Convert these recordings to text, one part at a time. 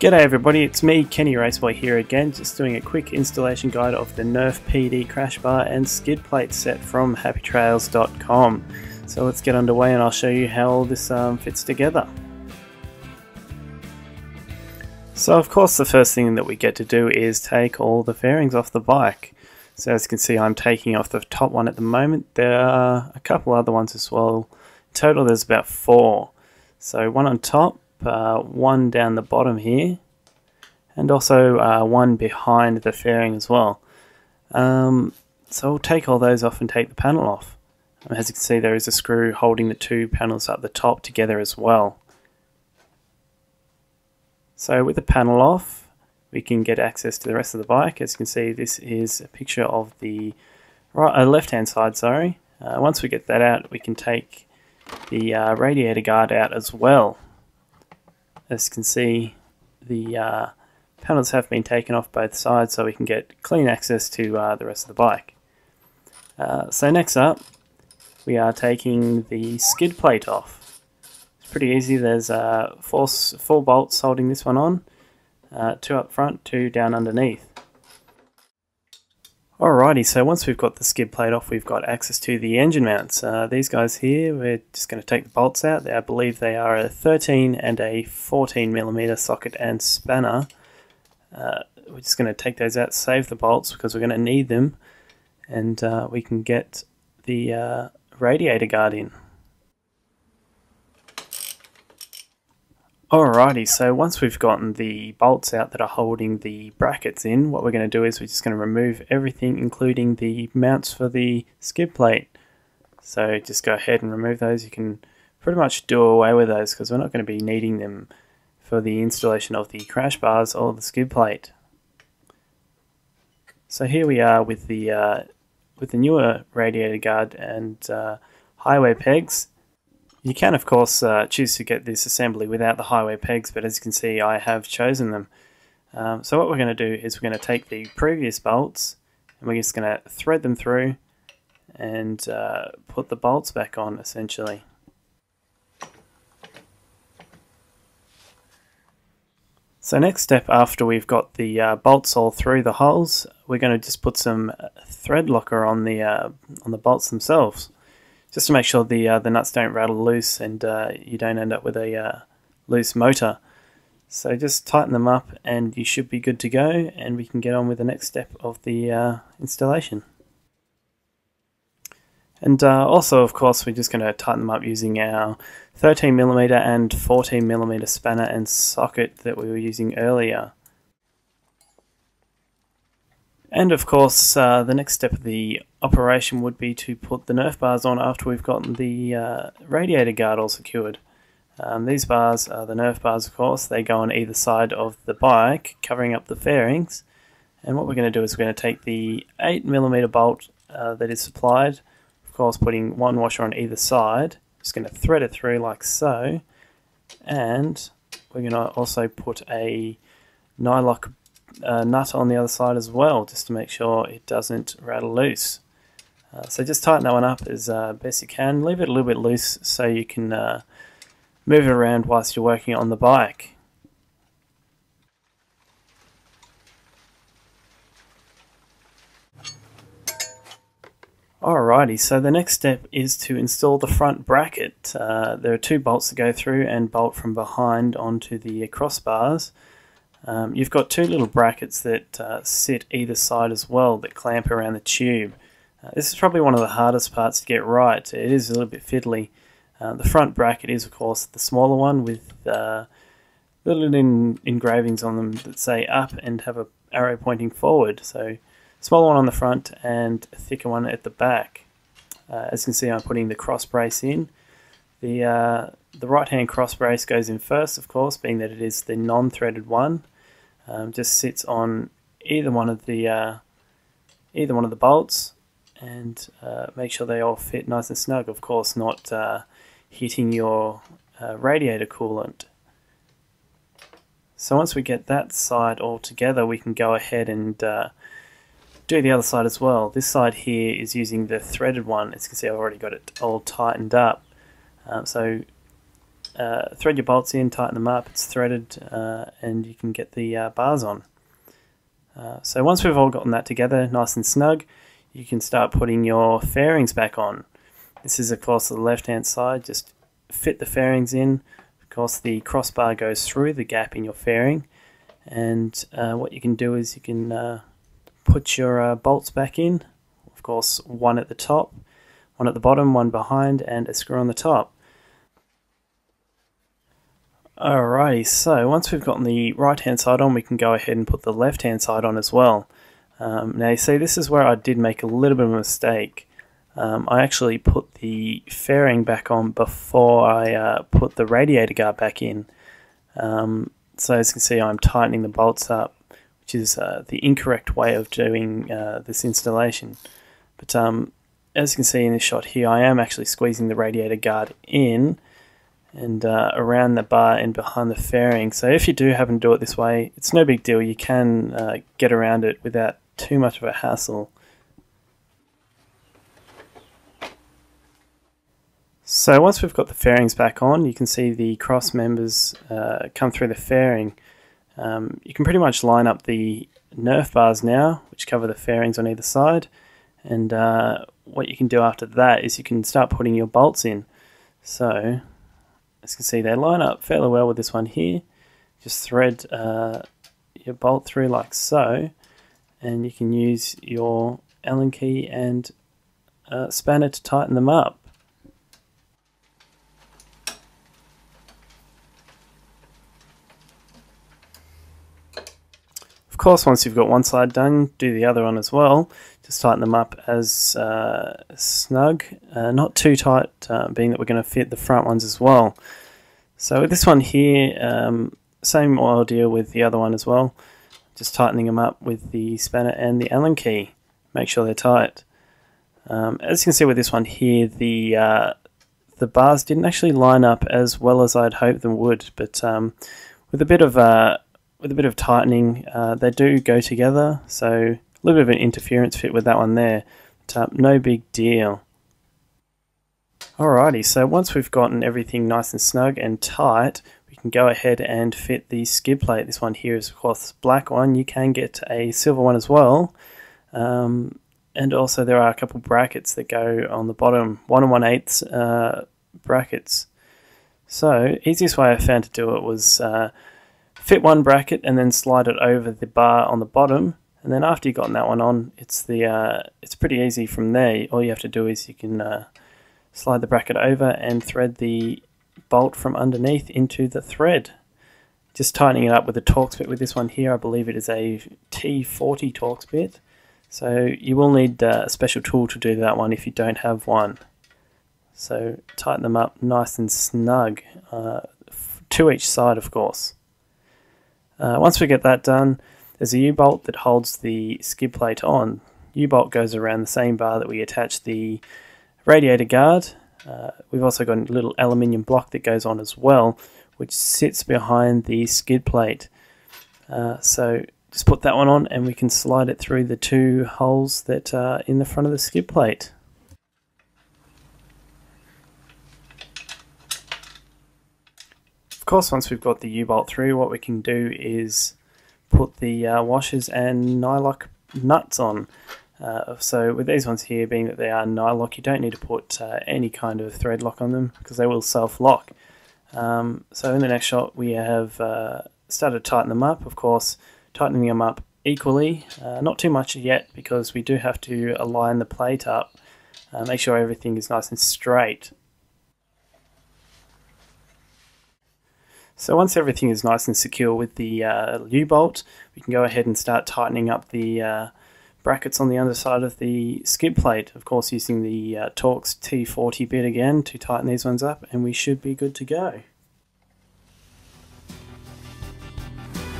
G'day everybody, it's me, Kenny Raceboy here again, just doing a quick installation guide of the Nerf PD crash bar and skid plate set from happytrails.com. So let's get underway and I'll show you how all this um, fits together. So of course the first thing that we get to do is take all the fairings off the bike. So as you can see I'm taking off the top one at the moment, there are a couple other ones as well. In total there's about four. So one on top, uh, one down the bottom here and also uh, one behind the fairing as well. Um, so we'll take all those off and take the panel off. As you can see there is a screw holding the two panels up the top together as well. So with the panel off we can get access to the rest of the bike. As you can see this is a picture of the right, uh, left hand side sorry. Uh, once we get that out we can take the uh, radiator guard out as well as you can see, the uh, panels have been taken off both sides so we can get clean access to uh, the rest of the bike. Uh, so next up, we are taking the skid plate off. It's pretty easy. There's uh, four, four bolts holding this one on, uh, two up front, two down underneath. Alrighty, so once we've got the skid plate off, we've got access to the engine mounts. Uh, these guys here, we're just going to take the bolts out. I believe they are a 13 and a 14 millimeter socket and spanner. Uh, we're just going to take those out, save the bolts because we're going to need them, and uh, we can get the uh, radiator guard in. Alrighty, so once we've gotten the bolts out that are holding the brackets in, what we're going to do is we're just going to remove everything including the mounts for the skid plate. So just go ahead and remove those. You can pretty much do away with those because we're not going to be needing them for the installation of the crash bars or the skid plate. So here we are with the uh, with the newer radiator guard and uh, highway pegs. You can of course uh, choose to get this assembly without the highway pegs, but as you can see I have chosen them. Um, so what we're going to do is we're going to take the previous bolts and we're just going to thread them through and uh, put the bolts back on essentially. So next step after we've got the uh, bolts all through the holes, we're going to just put some thread locker on the uh, on the bolts themselves just to make sure the uh, the nuts don't rattle loose and uh, you don't end up with a uh, loose motor. So just tighten them up and you should be good to go and we can get on with the next step of the uh, installation. And uh, also, of course, we're just going to tighten them up using our 13mm and 14mm spanner and socket that we were using earlier. And of course, uh, the next step of the operation would be to put the Nerf bars on after we've gotten the uh, radiator guard all secured. Um, these bars are the Nerf bars, of course. They go on either side of the bike, covering up the fairings. And what we're going to do is we're going to take the 8mm bolt uh, that is supplied, of course putting one washer on either side, just going to thread it through like so, and we're going to also put a nylock uh, nut on the other side as well, just to make sure it doesn't rattle loose. Uh, so just tighten that one up as uh, best you can. Leave it a little bit loose so you can uh, move it around whilst you're working on the bike. Alrighty, so the next step is to install the front bracket. Uh, there are two bolts to go through and bolt from behind onto the crossbars. Um, you've got two little brackets that uh, sit either side as well that clamp around the tube. Uh, this is probably one of the hardest parts to get right. It is a little bit fiddly. Uh, the front bracket is of course the smaller one with uh, little in engravings on them that say up and have a arrow pointing forward. So smaller one on the front and a thicker one at the back. Uh, as you can see I'm putting the cross brace in. The, uh, the right hand cross brace goes in first of course being that it is the non-threaded one um, just sits on either one of the uh, either one of the bolts and uh, make sure they all fit nice and snug. Of course, not uh, hitting your uh, radiator coolant. So once we get that side all together, we can go ahead and uh, do the other side as well. This side here is using the threaded one. As you can see, I've already got it all tightened up. Um, so uh, thread your bolts in, tighten them up, it's threaded, uh, and you can get the uh, bars on. Uh, so once we've all gotten that together, nice and snug, you can start putting your fairings back on. This is of course the left hand side, just fit the fairings in. Of course the crossbar goes through the gap in your fairing and uh, what you can do is you can put your bolts back in of course one at the top one at the bottom one behind and a screw on the top alrighty so once we've gotten the right hand side on we can go ahead and put the left hand side on as well. Um, now you see this is where I did make a little bit of a mistake. Um, I actually put the fairing back on before I uh, put the radiator guard back in. Um, so as you can see I'm tightening the bolts up which is uh, the incorrect way of doing uh, this installation. But um, as you can see in this shot here I am actually squeezing the radiator guard in and uh, around the bar and behind the fairing so if you do happen to do it this way it's no big deal you can uh, get around it without too much of a hassle So once we've got the fairings back on, you can see the cross members uh, come through the fairing. Um, you can pretty much line up the Nerf bars now, which cover the fairings on either side. And uh, what you can do after that is you can start putting your bolts in. So, as you can see, they line up fairly well with this one here. Just thread uh, your bolt through like so, and you can use your Allen key and uh, spanner to tighten them up. Course, once you've got one side done, do the other one as well. Just tighten them up as uh, snug, uh, not too tight, uh, being that we're going to fit the front ones as well. So with this one here, um, same deal with the other one as well. Just tightening them up with the spanner and the Allen key. Make sure they're tight. Um, as you can see with this one here, the uh, the bars didn't actually line up as well as I'd hoped them would, but um, with a bit of uh, with a bit of tightening, uh, they do go together. So a little bit of an interference fit with that one there, but uh, no big deal. Alrighty, so once we've gotten everything nice and snug and tight, we can go ahead and fit the skid plate. This one here is of course black one. You can get a silver one as well. Um, and also there are a couple brackets that go on the bottom, one and one eighths uh, brackets. So easiest way I found to do it was uh, fit one bracket and then slide it over the bar on the bottom. And then after you've gotten that one on it's the uh, it's pretty easy from there. All you have to do is you can uh, slide the bracket over and thread the bolt from underneath into the thread. Just tightening it up with a Torx bit with this one here I believe it is a T40 Torx bit. So you will need uh, a special tool to do that one if you don't have one. So tighten them up nice and snug uh, to each side of course uh, once we get that done, there's a U-bolt that holds the skid plate on. U-bolt goes around the same bar that we attach the radiator guard. Uh, we've also got a little aluminium block that goes on as well, which sits behind the skid plate. Uh, so just put that one on and we can slide it through the two holes that are in the front of the skid plate. Course, once we've got the U-bolt through, what we can do is put the uh, washers and nylock nuts on. Uh, so with these ones here, being that they are nylock, you don't need to put uh, any kind of thread lock on them because they will self-lock. Um, so in the next shot, we have uh, started to tighten them up. Of course, tightening them up equally, uh, not too much yet because we do have to align the plate up, uh, make sure everything is nice and straight. So once everything is nice and secure with the uh, U-bolt, we can go ahead and start tightening up the uh, brackets on the underside of the skid plate. Of course using the uh, Torx T40 bit again to tighten these ones up and we should be good to go.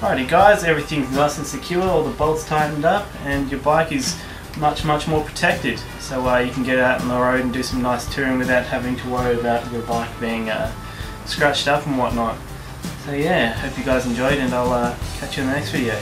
Alrighty guys, everything's nice and secure, all the bolts tightened up and your bike is much much more protected so uh, you can get out on the road and do some nice touring without having to worry about your bike being uh, scratched up and whatnot. So yeah, hope you guys enjoyed and I'll uh, catch you in the next video.